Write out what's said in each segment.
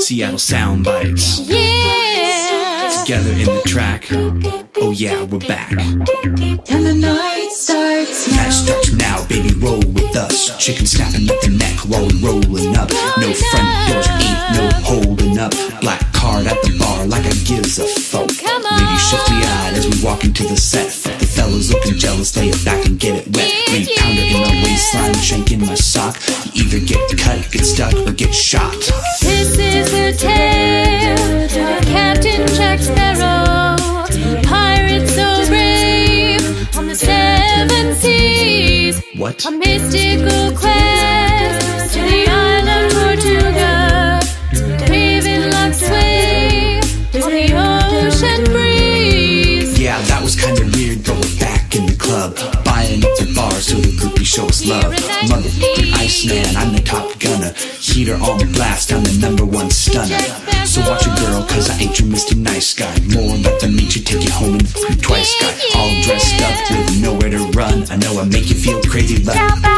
Seattle SoundBYTES. Yeah. Together in the track. Oh yeah, we're back. And the night starts Match starts now, baby, roll with us. Chicken snapping at the neck while we rolling up. No front doors, ain't no holding up. Black card at the bar like I gives a fuck. Come on. Lady shifty eyed as we walk into the set. The fellas looking jealous, lay it back You either get cut, get stuck, or get shot. This is the tale of Captain Jack Sparrow, pirate so brave on the seven seas. What? A mystical quest to the of Tortuga, waving like sway on the ocean breeze. Yeah, that was kinda weird, but we're back in the club. Buying up the bar so the groupies show us love. Iceman, I'm the top gunner. Heater on blast, I'm the number one stunner. So watch your girl, cause I ain't your Mr. Nice Guy. More the meet you, take you home and twice, guy. All dressed up with nowhere to run. I know I make you feel crazy, love.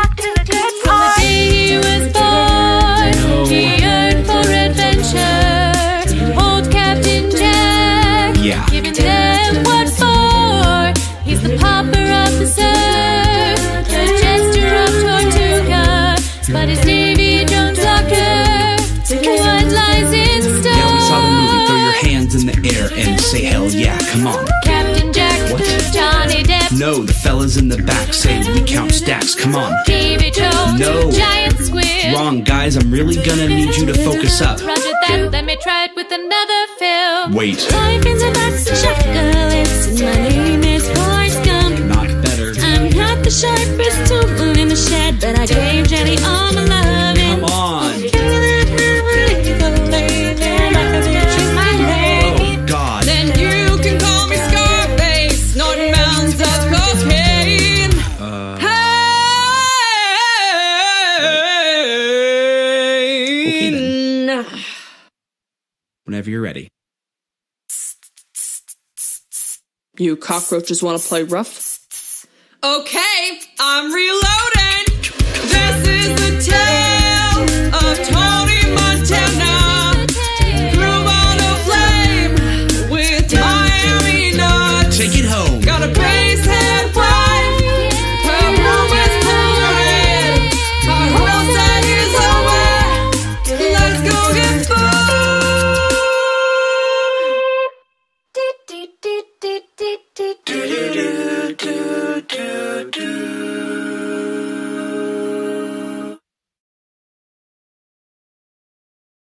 But his Davy Jones locker. What lies in store? Yeah, we saw the movie. Throw your hands in the air and say hell yeah, come on. Captain Jack, What? Johnny Depp, No, the fellas in the back say we count stacks, come on. Davy Jones, No. Giant Squid. Wrong, guys, I'm really gonna need you to focus up. Roger that, let me try it with another film. Wait, but Jenny all my loving. Come on. Oh, God. Then you can call me Scarface, snorting mountains of cocaine. Uh. Okay, then. Whenever you're ready. You cockroaches want to play rough? Okay, I'm reloading. This